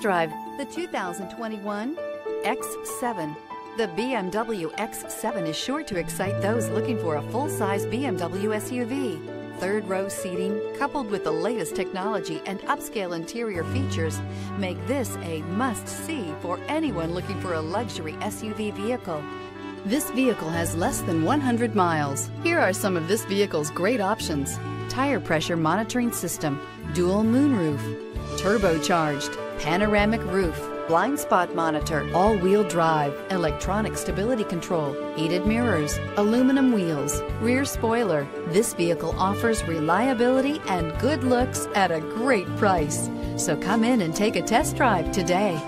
Drive the 2021 X7. The BMW X7 is sure to excite those looking for a full-size BMW SUV. Third row seating, coupled with the latest technology and upscale interior features, make this a must-see for anyone looking for a luxury SUV vehicle. This vehicle has less than 100 miles. Here are some of this vehicle's great options. Tire pressure monitoring system, dual moonroof, turbocharged, panoramic roof, blind spot monitor, all-wheel drive, electronic stability control, heated mirrors, aluminum wheels, rear spoiler. This vehicle offers reliability and good looks at a great price. So come in and take a test drive today.